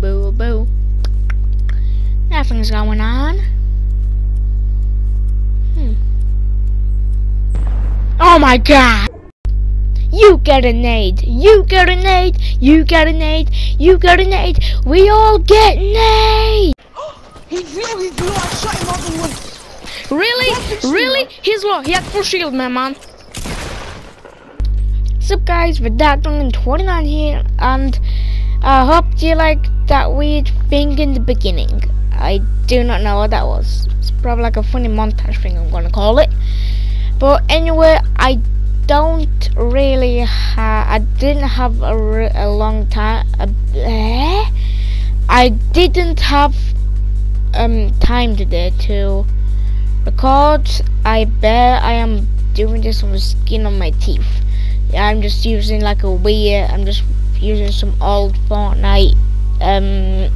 Boo boo. Nothing's going on. Hmm. Oh my god! You get a nade. You get a nade. You get a nade. You get a nade. We all get nade. He he blew, I shot him out the wood. Really? Really? He's low. He had full shield, my man. Sup guys, Redacton29 here, and I hope you like that weird thing in the beginning. I do not know what that was. It's probably like a funny montage thing I'm gonna call it. But anyway, I don't really I didn't have a, a long time. Uh, I didn't have um time today to record. I bet I am doing this with skin on my teeth. I'm just using like a weird. I'm just using some old Fortnite um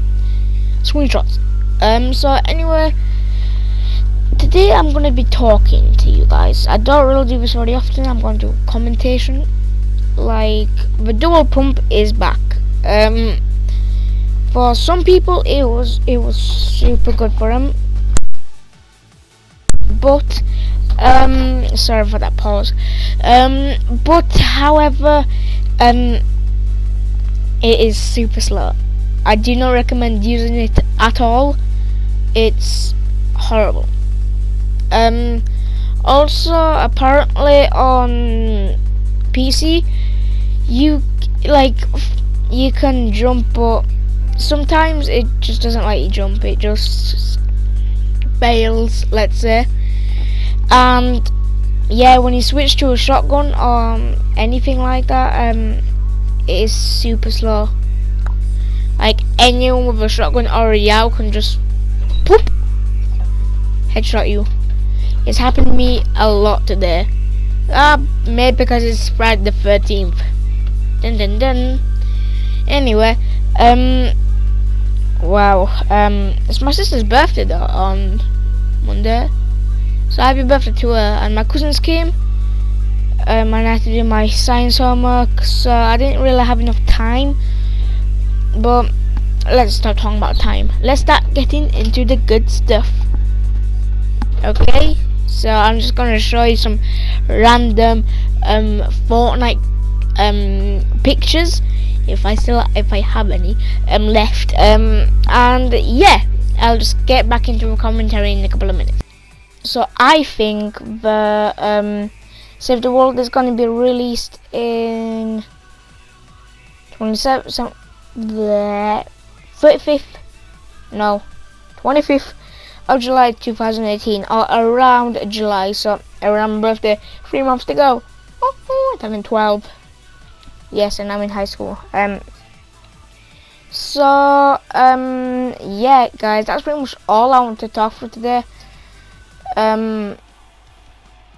screenshots. Um. So anyway, today I'm gonna be talking to you guys. I don't really do this very often. I'm going to do commentation. Like the dual pump is back. Um. For some people, it was it was super good for them, but um sorry for that pause. Um but however um it is super slow. I do not recommend using it at all. It's horrible. Um also apparently on pc you like you can jump but sometimes it just doesn't let you jump. It just fails let's say and yeah when you switch to a shotgun or anything like that um it is super slow. Like anyone with a shotgun or a Yao can just poop headshot you. It's happened to me a lot today. Uh maybe because it's Friday the 13th dun dun dun. Anyway um wow um it's my sister's birthday though on Monday so happy birthday to her and my cousins came um, and I had to do my science homework so I didn't really have enough time. But let's start talking about time. Let's start getting into the good stuff. Okay? So I'm just gonna show you some random um, Fortnite um, pictures if I still if I have any um, left. Um, and yeah I'll just get back into a commentary in a couple of minutes so I think the um, Save the World is going to be released in 27th, so the 35th no 25th of July 2018 or around July so around my birthday three months to go. Oh, I'm in 12 yes and I'm in high school um so um yeah guys that's pretty much all I want to talk for today um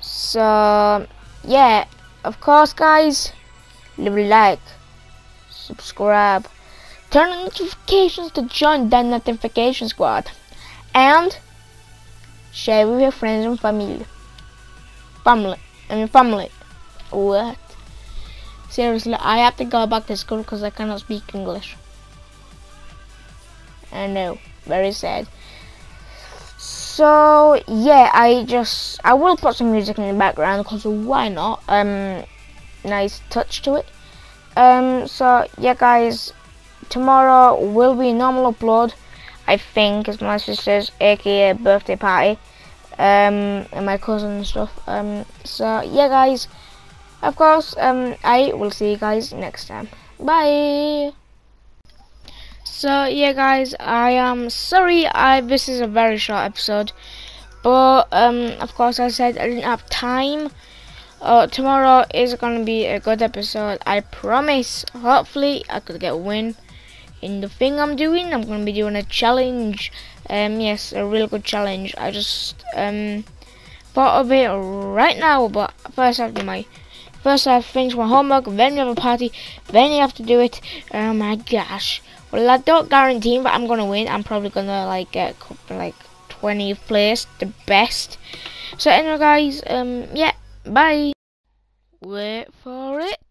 so yeah of course guys leave a like subscribe turn on notifications to join that notification squad and share with your friends and family. Family I mean family. What? Seriously I have to go back to school because I cannot speak English. I know very sad so yeah i just i will put some music in the background because why not? Um nice touch to it. Um so yeah guys tomorrow will be normal upload i think it's my sister's aka birthday party um and my cousin and stuff. Um so yeah guys of course um i will see you guys next time. Bye so yeah guys i am sorry i this is a very short episode but um of course i said i didn't have time. Uh, tomorrow is gonna be a good episode i promise. Hopefully i could get a win in the thing i'm doing. I'm gonna be doing a challenge. Um yes a real good challenge. I just um thought of it right now but first i have to do my First I have to finish my homework, then you have a party, then you have to do it. Oh my gosh. Well, I don't guarantee but I'm gonna win. I'm probably gonna like get like 20th place, the best. So anyway, guys, um, yeah, bye. Wait for it.